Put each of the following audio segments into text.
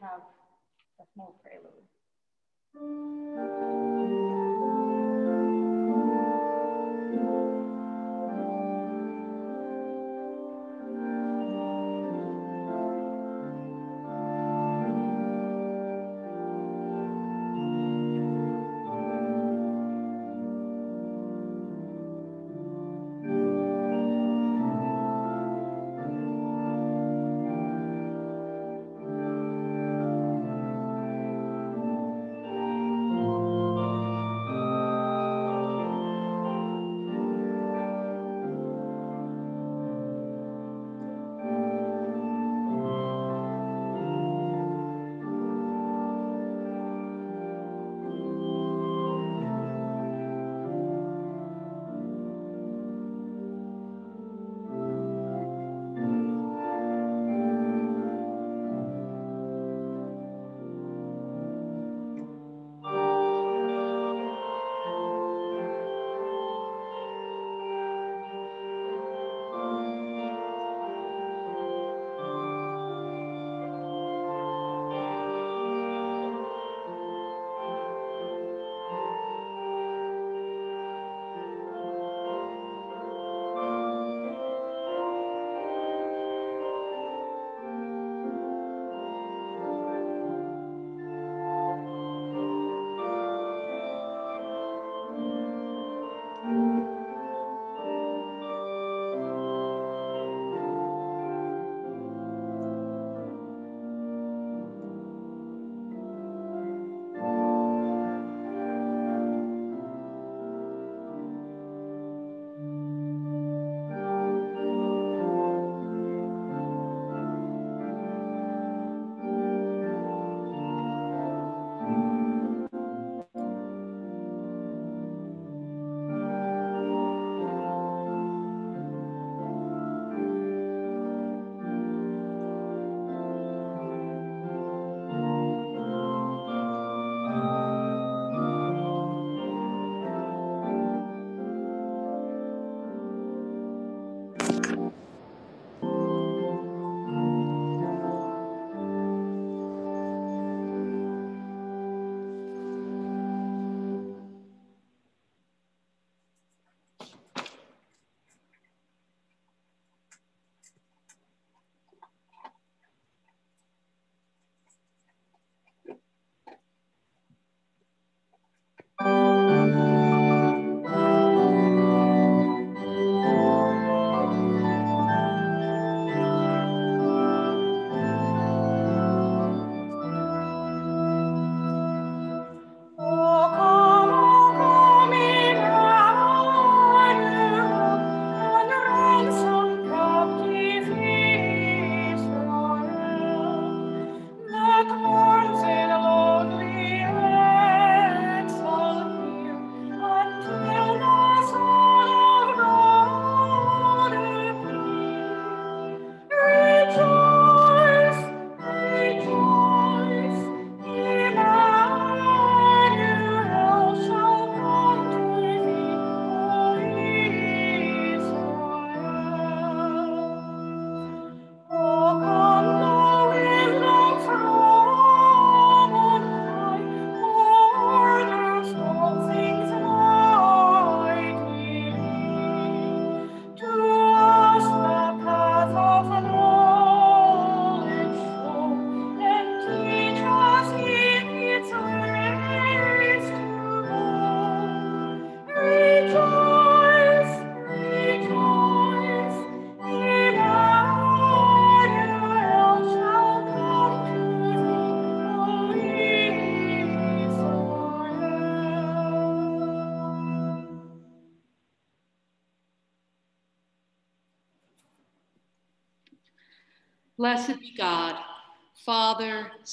have a small prelude.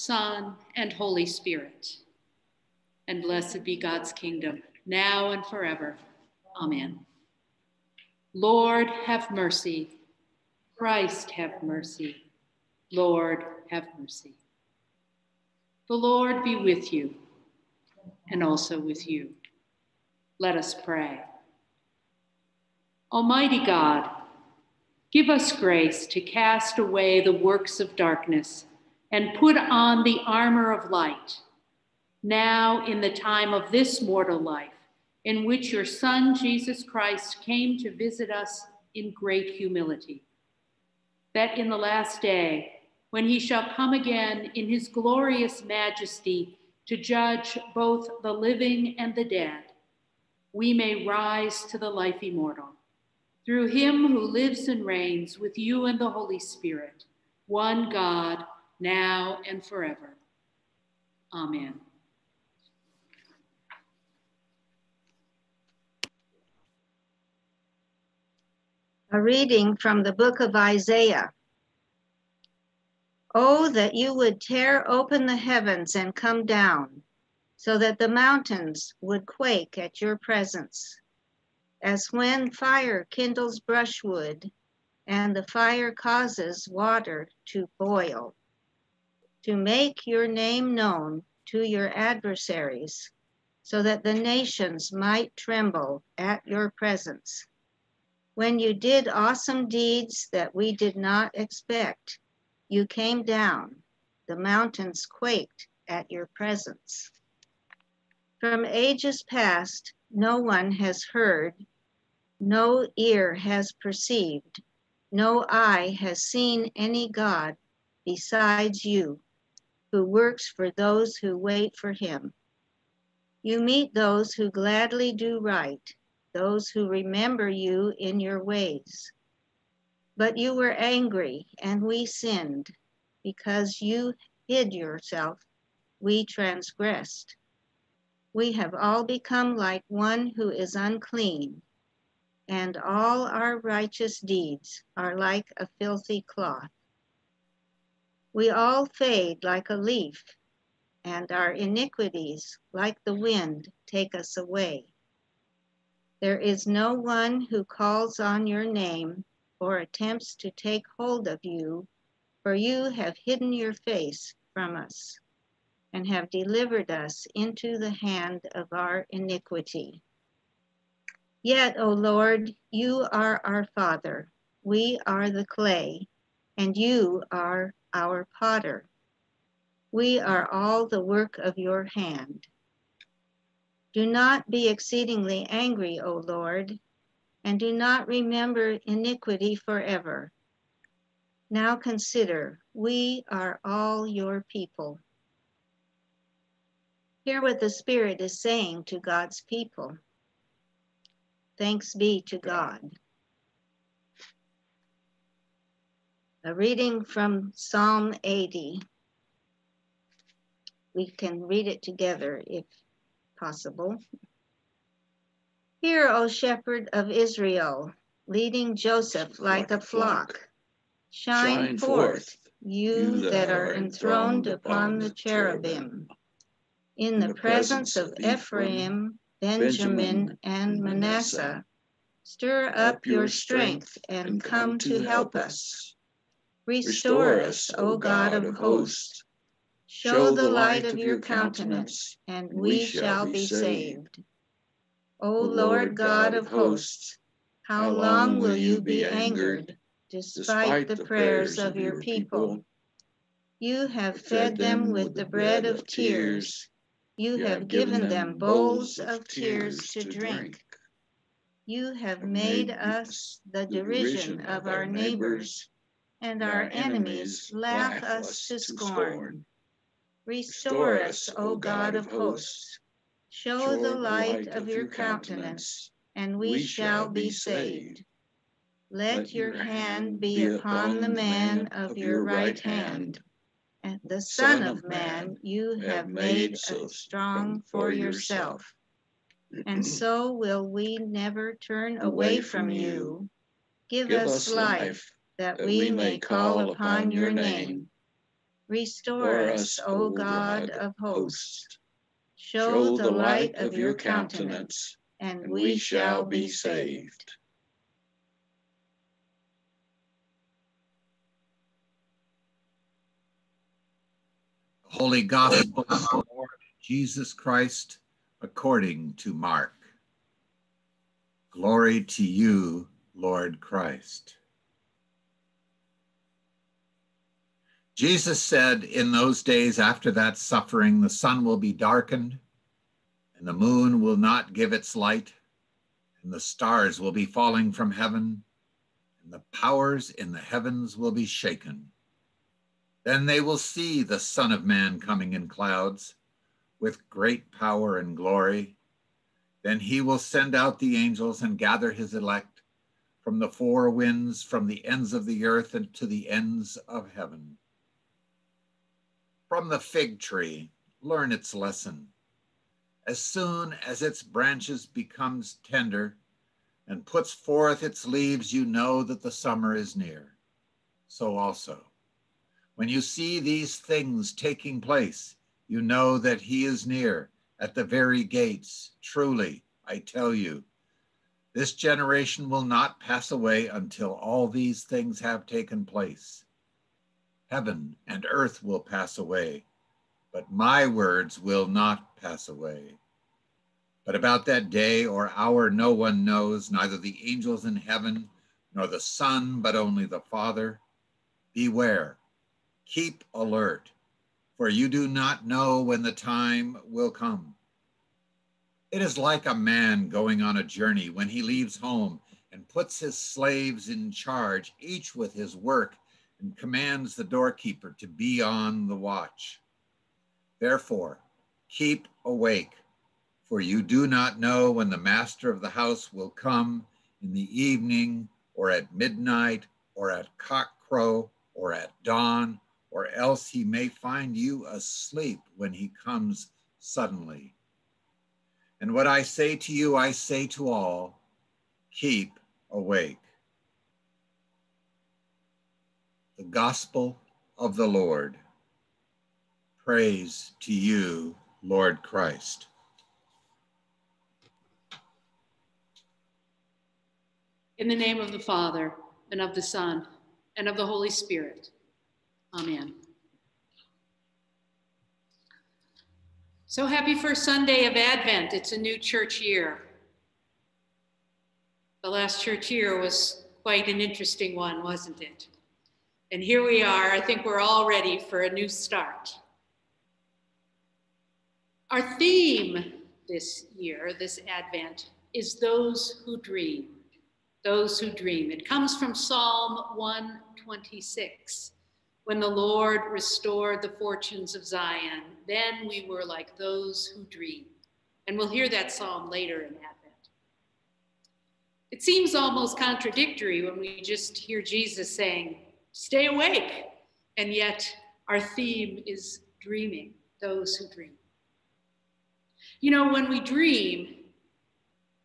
Son, and Holy Spirit. And blessed be God's kingdom, now and forever. Amen. Lord, have mercy. Christ, have mercy. Lord, have mercy. The Lord be with you and also with you. Let us pray. Almighty God, Give us grace to cast away the works of darkness and put on the armor of light, now in the time of this mortal life, in which your Son, Jesus Christ, came to visit us in great humility. That in the last day, when he shall come again in his glorious majesty to judge both the living and the dead, we may rise to the life immortal. Through him who lives and reigns with you and the Holy Spirit, one God, now and forever. Amen. A reading from the book of Isaiah. Oh, that you would tear open the heavens and come down, so that the mountains would quake at your presence. As when fire kindles brushwood and the fire causes water to boil to make your name known to your adversaries, so that the nations might tremble at your presence. When you did awesome deeds that we did not expect, you came down, the mountains quaked at your presence. From ages past, no one has heard, no ear has perceived, no eye has seen any God besides you who works for those who wait for him. You meet those who gladly do right, those who remember you in your ways. But you were angry, and we sinned. Because you hid yourself, we transgressed. We have all become like one who is unclean, and all our righteous deeds are like a filthy cloth. We all fade like a leaf, and our iniquities, like the wind, take us away. There is no one who calls on your name or attempts to take hold of you, for you have hidden your face from us and have delivered us into the hand of our iniquity. Yet, O Lord, you are our Father. We are the clay, and you are our potter. We are all the work of your hand. Do not be exceedingly angry, O Lord, and do not remember iniquity forever. Now consider, we are all your people. Hear what the Spirit is saying to God's people. Thanks be to God. A reading from Psalm 80. We can read it together if possible. Hear, O shepherd of Israel, leading Joseph like, a flock. Shine, Shine forth, you that are enthroned upon the cherubim. In the presence of Ephraim, Benjamin, and Manasseh, stir up your strength and come to help us. Restore us, O God of hosts. Show the light of your countenance, and we shall be saved. O Lord God of hosts, how long will you be angered, despite the prayers of your people? You have fed them with the bread of tears. You have given them bowls of tears to drink. You have made us the derision of our neighbors and our enemies laugh us to scorn. Restore us, O God of hosts. Show the light of your countenance, and we shall be saved. Let your hand be upon the man of your right hand, and the Son of Man you have made so strong for yourself. And so will we never turn away from you. Give us life that we may call upon your name. Restore us, O God of hosts. Show the light of your countenance, and we shall be saved. Holy Gospel of our Lord Jesus Christ according to Mark. Glory to you, Lord Christ. Jesus said, In those days after that suffering, the sun will be darkened, and the moon will not give its light, and the stars will be falling from heaven, and the powers in the heavens will be shaken. Then they will see the Son of Man coming in clouds with great power and glory. Then he will send out the angels and gather his elect from the four winds, from the ends of the earth and to the ends of heaven. From the fig tree, learn its lesson. As soon as its branches becomes tender and puts forth its leaves, you know that the summer is near. So also, when you see these things taking place, you know that he is near at the very gates. Truly, I tell you, this generation will not pass away until all these things have taken place. Heaven and earth will pass away, but my words will not pass away. But about that day or hour no one knows, neither the angels in heaven nor the Son, but only the Father. Beware, keep alert, for you do not know when the time will come. It is like a man going on a journey when he leaves home and puts his slaves in charge, each with his work and commands the doorkeeper to be on the watch. Therefore, keep awake, for you do not know when the master of the house will come in the evening, or at midnight, or at cockcrow, or at dawn, or else he may find you asleep when he comes suddenly. And what I say to you, I say to all keep awake the gospel of the Lord. Praise to you, Lord Christ. In the name of the Father, and of the Son, and of the Holy Spirit. Amen. So happy first Sunday of Advent. It's a new church year. The last church year was quite an interesting one, wasn't it? And here we are. I think we're all ready for a new start. Our theme this year, this Advent, is those who dream. Those who dream. It comes from Psalm 126. When the Lord restored the fortunes of Zion, then we were like those who dream. And we'll hear that psalm later in Advent. It seems almost contradictory when we just hear Jesus saying, stay awake. And yet our theme is dreaming, those who dream. You know, when we dream,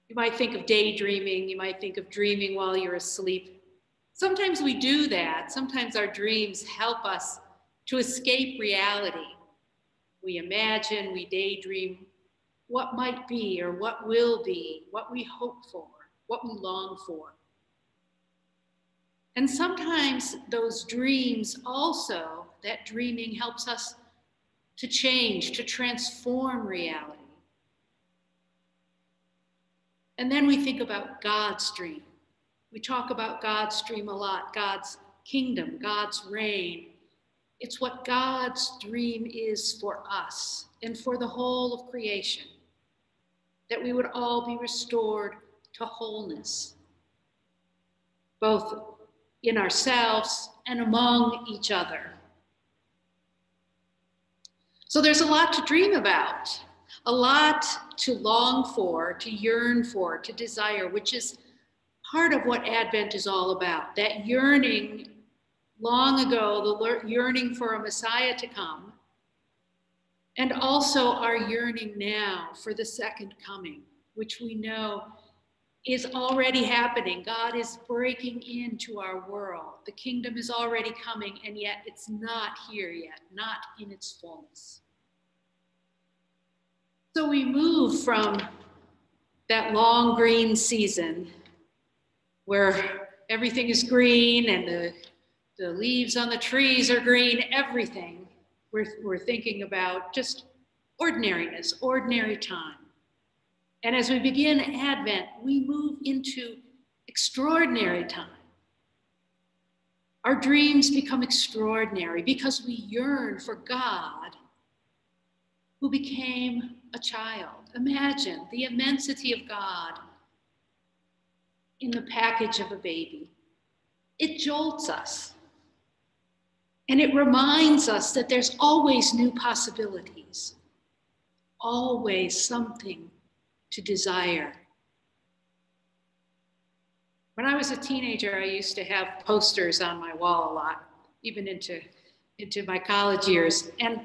you might think of daydreaming, you might think of dreaming while you're asleep. Sometimes we do that. Sometimes our dreams help us to escape reality. We imagine, we daydream what might be or what will be, what we hope for, what we long for. And sometimes those dreams also, that dreaming helps us to change, to transform reality. And then we think about God's dream. We talk about God's dream a lot, God's kingdom, God's reign. It's what God's dream is for us and for the whole of creation that we would all be restored to wholeness, both in ourselves and among each other. So there's a lot to dream about, a lot to long for, to yearn for, to desire, which is part of what Advent is all about. That yearning long ago, the yearning for a Messiah to come, and also our yearning now for the second coming, which we know is already happening. God is breaking into our world. The kingdom is already coming, and yet it's not here yet, not in its fullness. So we move from that long green season where everything is green and the, the leaves on the trees are green, everything. We're, we're thinking about just ordinariness, ordinary time. And as we begin Advent, we move into extraordinary time. Our dreams become extraordinary because we yearn for God who became a child. Imagine the immensity of God in the package of a baby. It jolts us. And it reminds us that there's always new possibilities, always something to desire. When I was a teenager, I used to have posters on my wall a lot, even into, into my college years. And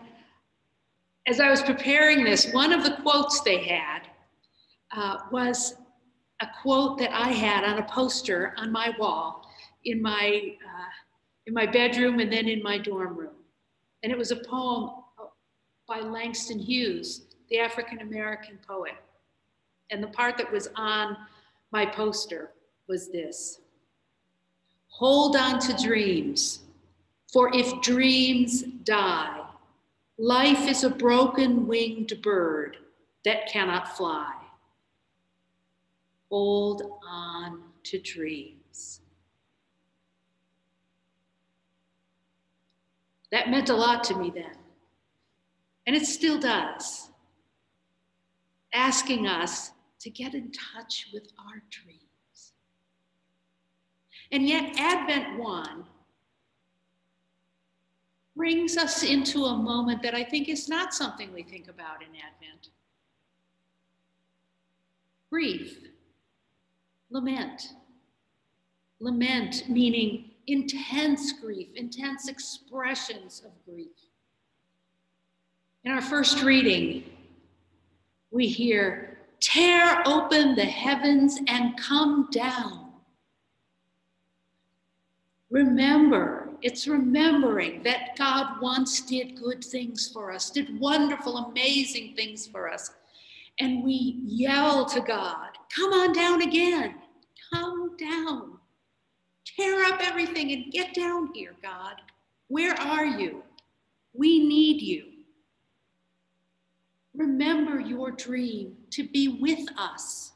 as I was preparing this, one of the quotes they had uh, was a quote that I had on a poster on my wall in my, uh, in my bedroom and then in my dorm room. And it was a poem by Langston Hughes, the African American poet. And the part that was on my poster was this Hold on to dreams, for if dreams die, life is a broken winged bird that cannot fly. Hold on to dreams. That meant a lot to me then, and it still does. Asking us to get in touch with our dreams. And yet, Advent 1 brings us into a moment that I think is not something we think about in Advent grief, lament. Lament meaning intense grief, intense expressions of grief. In our first reading, we hear, Tear open the heavens and come down. Remember, it's remembering that God once did good things for us, did wonderful, amazing things for us. And we yell to God, Come on down again, come down. Tear up everything and get down here, God. Where are you? We need you. Remember your dream to be with us.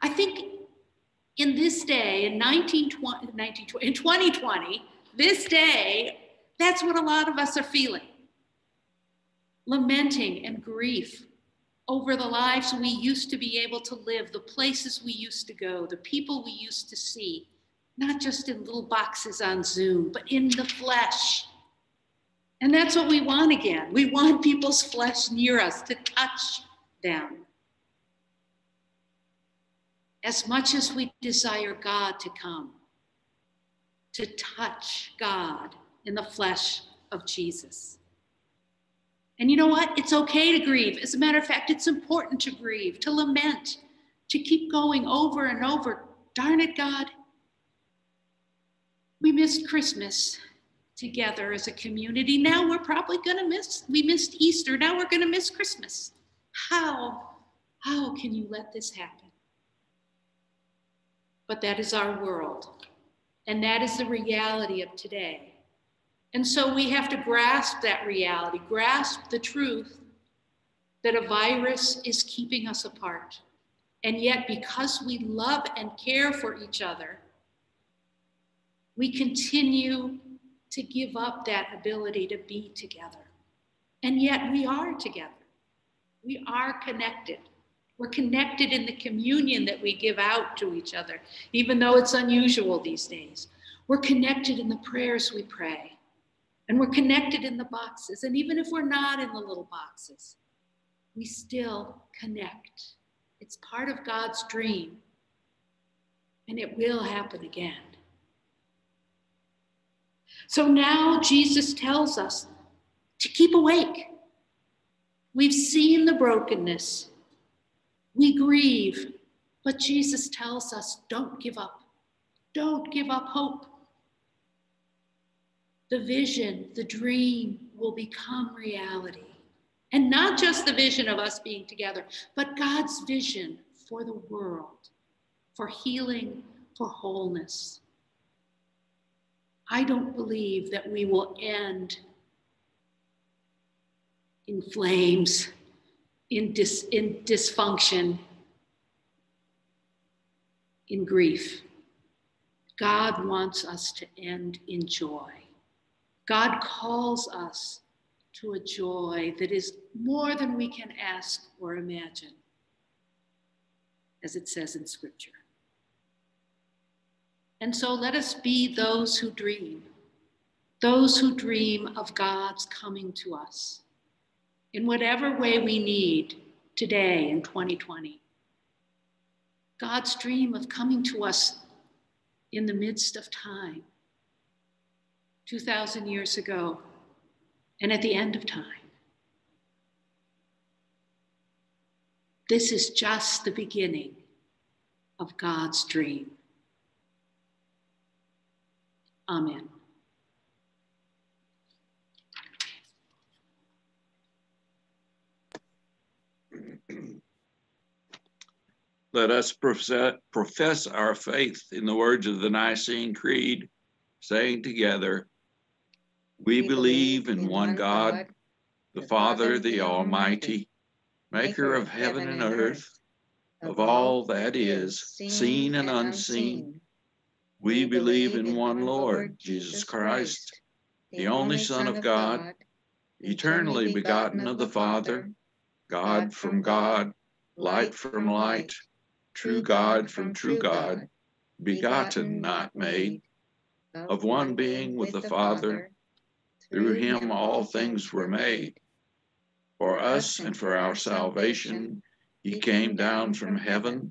I think in this day, in 1920, 1920, in 2020, this day, that's what a lot of us are feeling. Lamenting and grief over the lives we used to be able to live, the places we used to go, the people we used to see, not just in little boxes on Zoom, but in the flesh. And that's what we want again. We want people's flesh near us to touch them as much as we desire God to come, to touch God in the flesh of Jesus. And you know what? It's okay to grieve. As a matter of fact, it's important to grieve, to lament, to keep going over and over. Darn it, God. We missed Christmas together as a community. Now we're probably going to miss, we missed Easter. Now we're going to miss Christmas. How, how can you let this happen? but that is our world. And that is the reality of today. And so we have to grasp that reality, grasp the truth that a virus is keeping us apart. And yet, because we love and care for each other, we continue to give up that ability to be together. And yet, we are together. We are connected. We're connected in the communion that we give out to each other, even though it's unusual these days. We're connected in the prayers we pray. And we're connected in the boxes. And even if we're not in the little boxes, we still connect. It's part of God's dream. And it will happen again. So now Jesus tells us to keep awake. We've seen the brokenness, we grieve, but Jesus tells us don't give up. Don't give up hope. The vision, the dream will become reality. And not just the vision of us being together, but God's vision for the world, for healing, for wholeness. I don't believe that we will end in flames in, dis, in dysfunction, in grief. God wants us to end in joy. God calls us to a joy that is more than we can ask or imagine, as it says in Scripture. And so let us be those who dream, those who dream of God's coming to us in whatever way we need today in 2020. God's dream of coming to us in the midst of time, 2,000 years ago, and at the end of time. This is just the beginning of God's dream. Amen. Let us profess our faith in the words of the Nicene Creed, saying together, We believe in one God, the Father, the Almighty, maker of heaven and earth, of all that is, seen and unseen. We believe in one Lord, Jesus Christ, the only Son of God, eternally begotten of the Father, God from God, light from light true God from true God, begotten, not made, of one being with the Father. Through him all things were made. For us and for our salvation, he came down from heaven,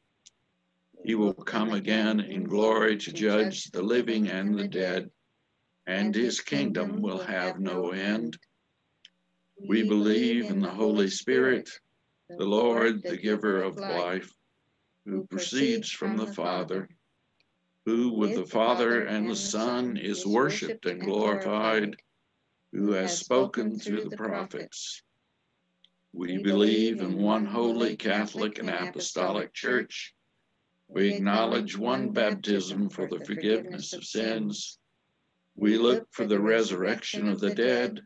He will come again in glory to judge the living and the dead, and his kingdom will have no end. We believe in the Holy Spirit, the Lord, the giver of life, who proceeds from the Father who with the Father and the Son is worshiped and glorified, who has spoken through the prophets. We believe in one holy Catholic and Apostolic Church. We acknowledge one baptism for the forgiveness of sins. We look for the resurrection of the dead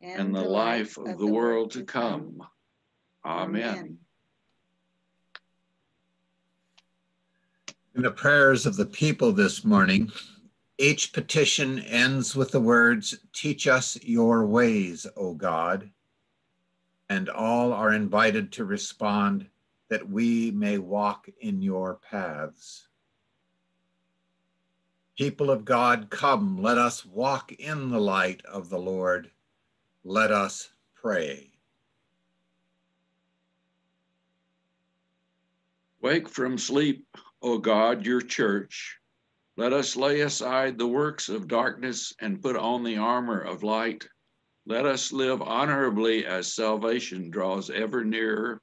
and the life of the world to come. Amen. In the prayers of the people this morning, each petition ends with the words, Teach us your ways, O God. And all are invited to respond, That we may walk in your paths. People of God, come, let us walk in the light of the Lord. Let us pray. Wake from sleep, O God, your church. Let us lay aside the works of darkness and put on the armor of light. Let us live honorably as salvation draws ever nearer.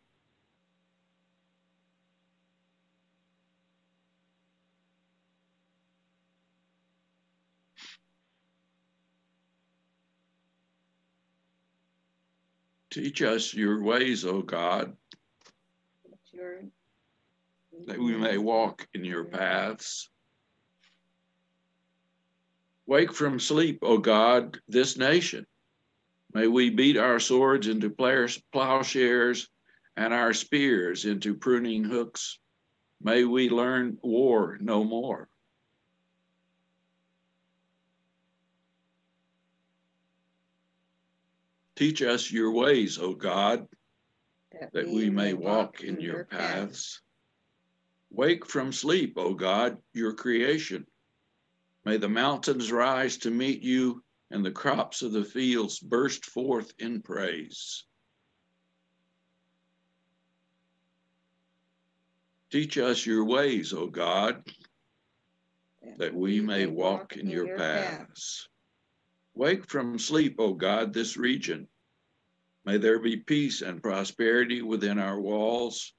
Teach us your ways, O God that we may walk in your paths. Wake from sleep, O God, this nation. May we beat our swords into plowshares and our spears into pruning hooks. May we learn war no more. Teach us your ways, O God, that we may walk in your paths. Wake from sleep, O God, your creation. May the mountains rise to meet you and the crops of the fields burst forth in praise. Teach us your ways, O God, that we may walk in your paths. Wake from sleep, O God, this region. May there be peace and prosperity within our walls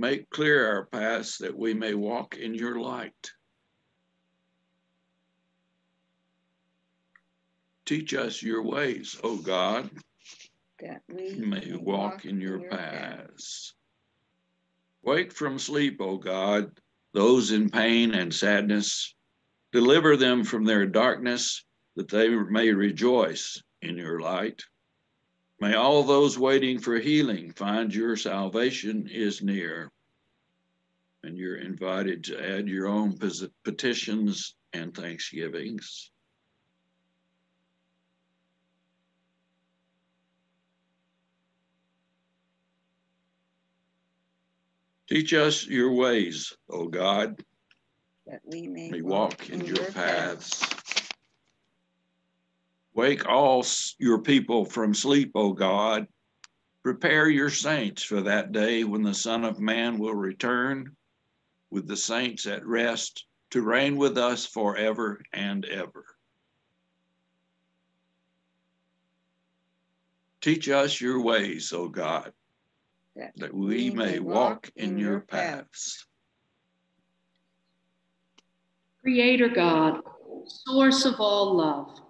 Make clear our paths that we may walk in your light. Teach us your ways, O God. That we may walk in your paths. Wake from sleep, O God, those in pain and sadness. Deliver them from their darkness, that they may rejoice in your light. May all those waiting for healing find your salvation is near. And you're invited to add your own petitions and thanksgivings. Teach us your ways, O God. That we may May walk in your paths. Wake all your people from sleep, O God. Prepare your saints for that day when the Son of Man will return with the saints at rest to reign with us forever and ever. Teach us your ways, O God, that we may walk in your paths. Creator God, source of all love,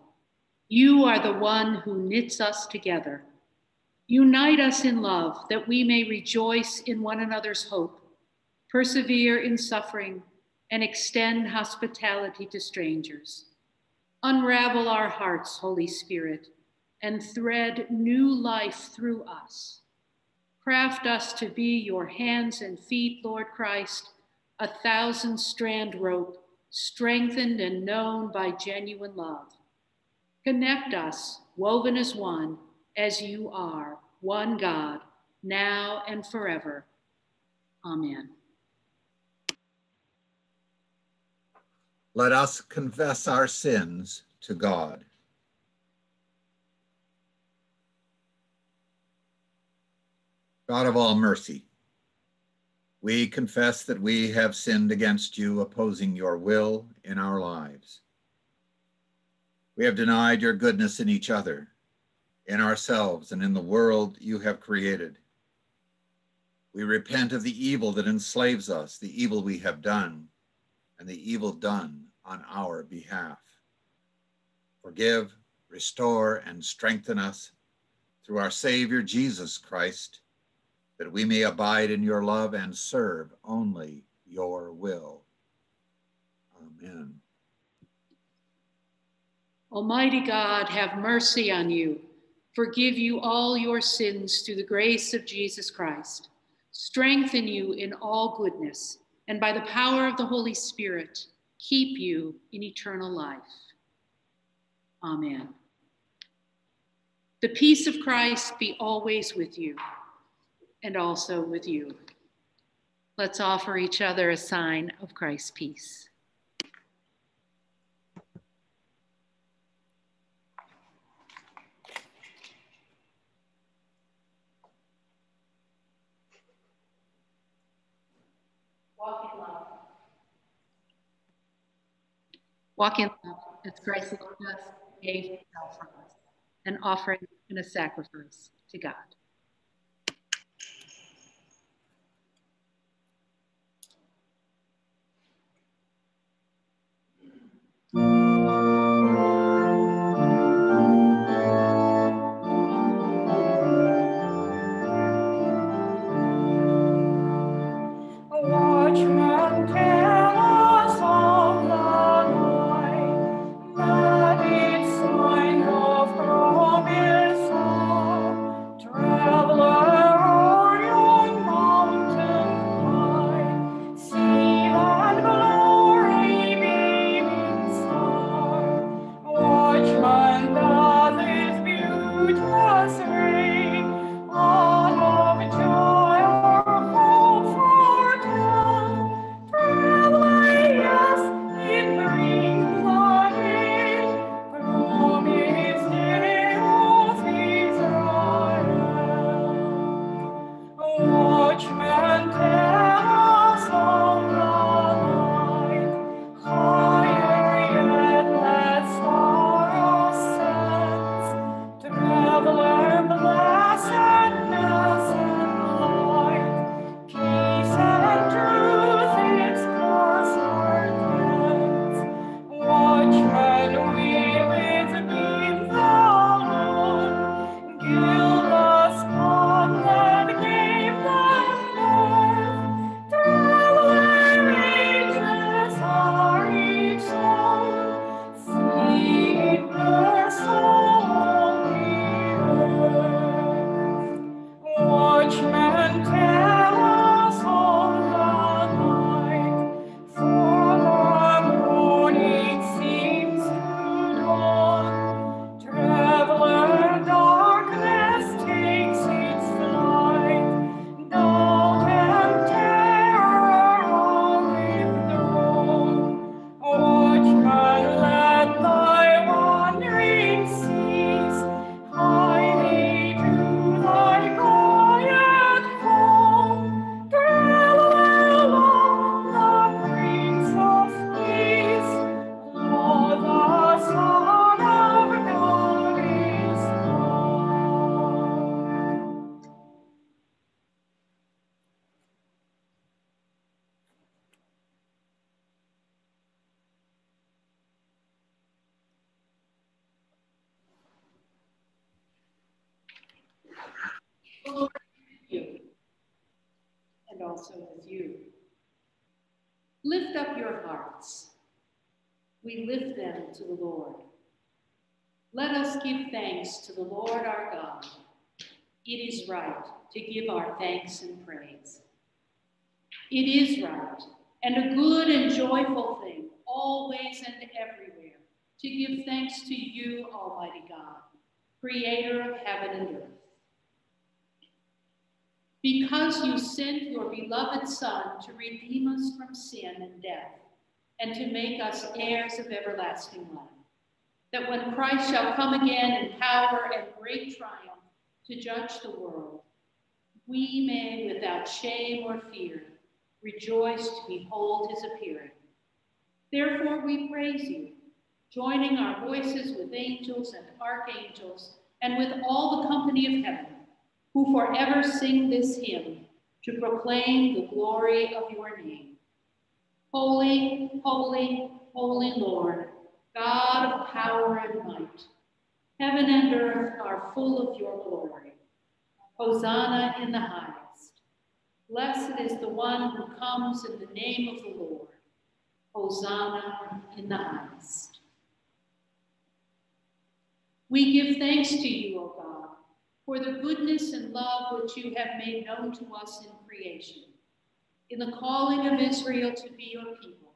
you are the one who knits us together. Unite us in love that we may rejoice in one another's hope, persevere in suffering, and extend hospitality to strangers. Unravel our hearts, Holy Spirit, and thread new life through us. Craft us to be your hands and feet, Lord Christ, a thousand strand rope, strengthened and known by genuine love. Connect us, woven as one, as you are, one God, now and forever. Amen. Let us confess our sins to God. God of all mercy, we confess that we have sinned against you, opposing your will in our lives. We have denied your goodness in each other, in ourselves, and in the world you have created. We repent of the evil that enslaves us, the evil we have done, and the evil done on our behalf. Forgive, restore, and strengthen us through our Savior Jesus Christ, that we may abide in your love and serve only your will. Amen. Almighty God, have mercy on you, forgive you all your sins through the grace of Jesus Christ, strengthen you in all goodness, and by the power of the Holy Spirit, keep you in eternal life. Amen. The peace of Christ be always with you and also with you. Let's offer each other a sign of Christ's peace. Walk in love as Christ loved us, gave himself for us, an offering and a sacrifice to God. Also with you. Lift up your hearts. We lift them to the Lord. Let us give thanks to the Lord our God. It is right to give our thanks and praise. It is right and a good and joyful thing, always and everywhere, to give thanks to you, Almighty God, creator of heaven and earth. Because you sent your beloved Son to redeem us from sin and death, and to make us heirs of everlasting life, that when Christ shall come again in power and great triumph to judge the world, we may without shame or fear rejoice to behold his appearing. Therefore we praise you, joining our voices with angels and archangels and with all the company of heaven, who forever sing this hymn to proclaim the glory of your name. Holy, holy, holy Lord, God of power and might, heaven and earth are full of your glory. Hosanna in the highest. Blessed is the one who comes in the name of the Lord. Hosanna in the highest. We give thanks to you, O God, for the goodness and love which you have made known to us in creation, in the calling of Israel to be your people,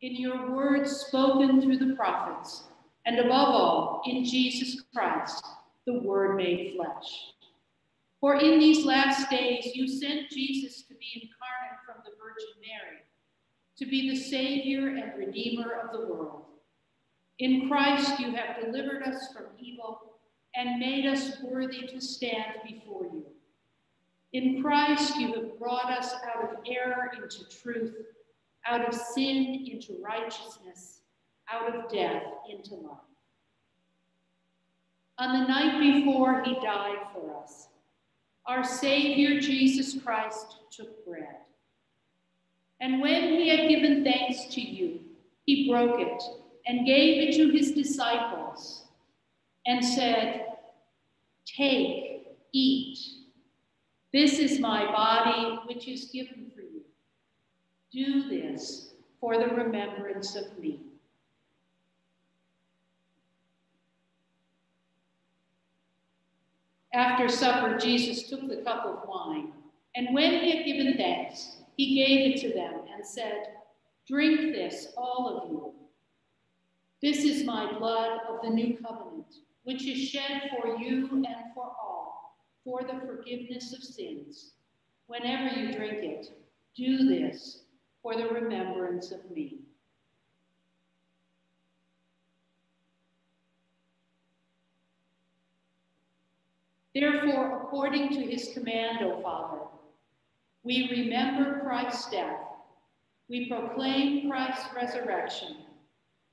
in your words spoken through the prophets, and above all, in Jesus Christ, the Word made flesh. For in these last days you sent Jesus to be incarnate from the Virgin Mary, to be the Savior and Redeemer of the world. In Christ you have delivered us from evil and made us worthy to stand before you. In Christ you have brought us out of error into truth, out of sin into righteousness, out of death into life. On the night before he died for us, our Savior Jesus Christ took bread. And when he had given thanks to you, he broke it and gave it to his disciples and said, Take, eat. This is my body, which is given for you. Do this for the remembrance of me. After supper, Jesus took the cup of wine, and when he had given thanks, he gave it to them and said, Drink this, all of you. This is my blood of the new covenant, which is shed for you and for all, for the forgiveness of sins. Whenever you drink it, do this for the remembrance of me. Therefore, according to his command, O Father, we remember Christ's death. We proclaim Christ's resurrection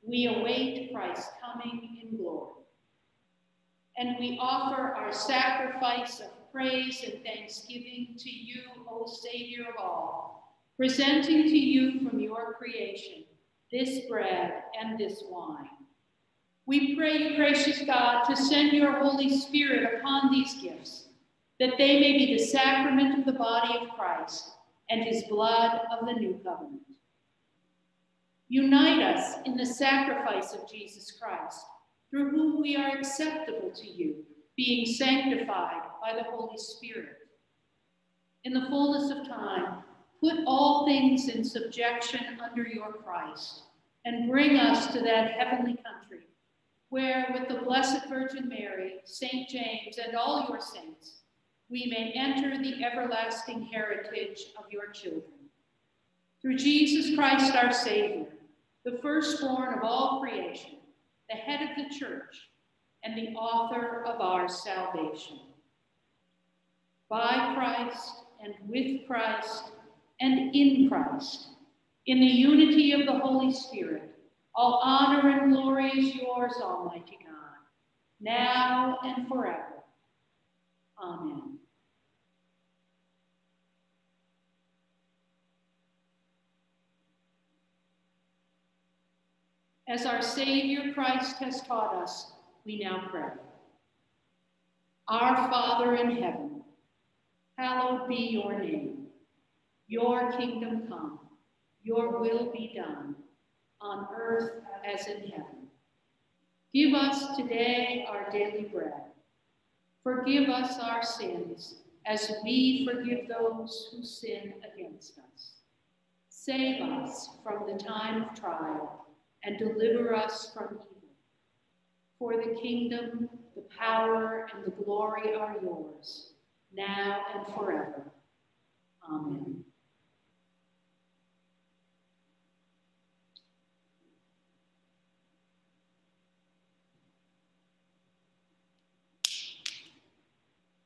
we await Christ's coming in glory. And we offer our sacrifice of praise and thanksgiving to you, O Savior of all, presenting to you from your creation this bread and this wine. We pray, gracious God, to send your Holy Spirit upon these gifts, that they may be the sacrament of the body of Christ and his blood of the new covenant. Unite us in the sacrifice of Jesus Christ, through whom we are acceptable to you, being sanctified by the Holy Spirit. In the fullness of time, put all things in subjection under your Christ, and bring us to that heavenly country, where with the Blessed Virgin Mary, St. James, and all your saints, we may enter the everlasting heritage of your children. Through Jesus Christ our Savior, the firstborn of all creation, the head of the church, and the author of our salvation. By Christ and with Christ and in Christ, in the unity of the Holy Spirit, all honor and glory is yours, Almighty God, now and forever. Amen. As our Savior Christ has taught us, we now pray. Our Father in heaven, hallowed be your name. Your kingdom come, your will be done, on earth as in heaven. Give us today our daily bread. Forgive us our sins as we forgive those who sin against us. Save us from the time of trial and deliver us from evil. For the kingdom, the power, and the glory are yours, now and forever. Amen.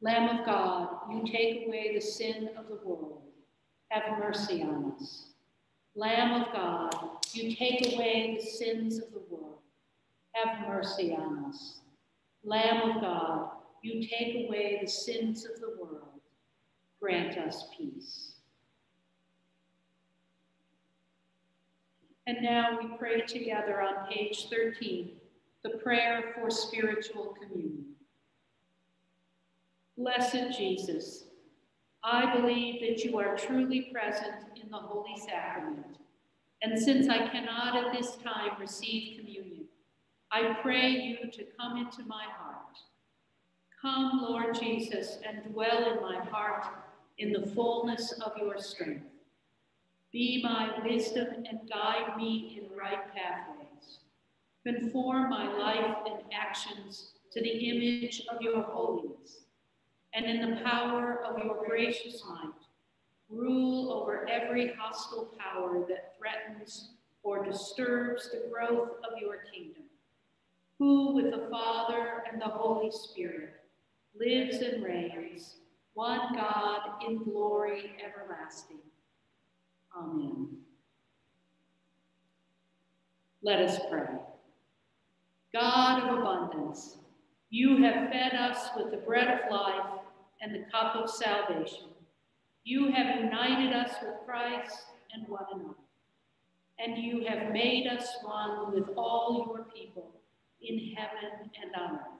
Lamb of God, you take away the sin of the world. Have mercy on us. Lamb of God, you take away the sins of the world. Have mercy on us. Lamb of God, you take away the sins of the world. Grant us peace. And now we pray together on page 13, the prayer for spiritual communion. Blessed Jesus, I believe that you are truly present in the Holy Sacrament. And since I cannot at this time receive communion, I pray you to come into my heart. Come, Lord Jesus, and dwell in my heart in the fullness of your strength. Be my wisdom and guide me in right pathways. Conform my life and actions to the image of your holiness and in the power of your gracious might, rule over every hostile power that threatens or disturbs the growth of your kingdom, who with the Father and the Holy Spirit lives and reigns, one God in glory everlasting. Amen. Let us pray. God of abundance, you have fed us with the bread of life and the cup of salvation. You have united us with Christ and one another, and you have made us one with all your people in heaven and on earth.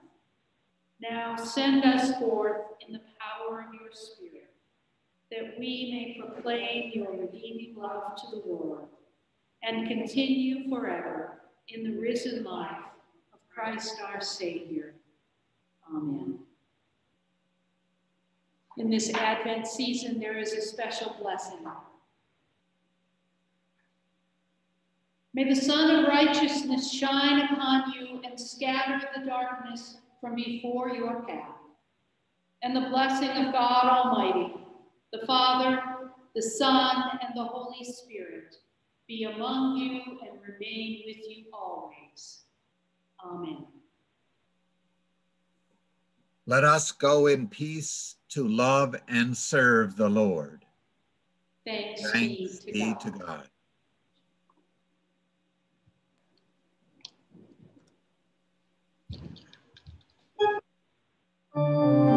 Now send us forth in the power of your Spirit, that we may proclaim your redeeming love to the world and continue forever in the risen life of Christ our Savior. Amen. In this Advent season, there is a special blessing. May the sun of righteousness shine upon you and scatter the darkness from before your path. And the blessing of God Almighty, the Father, the Son, and the Holy Spirit be among you and remain with you always. Amen. Let us go in peace to love and serve the Lord. Thanks, Thanks be to be God. to God. Rejoice,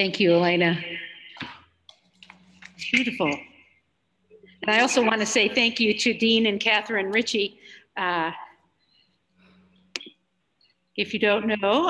Thank you, Elena. Beautiful. And I also want to say thank you to Dean and Catherine Ritchie. Uh, if you don't know,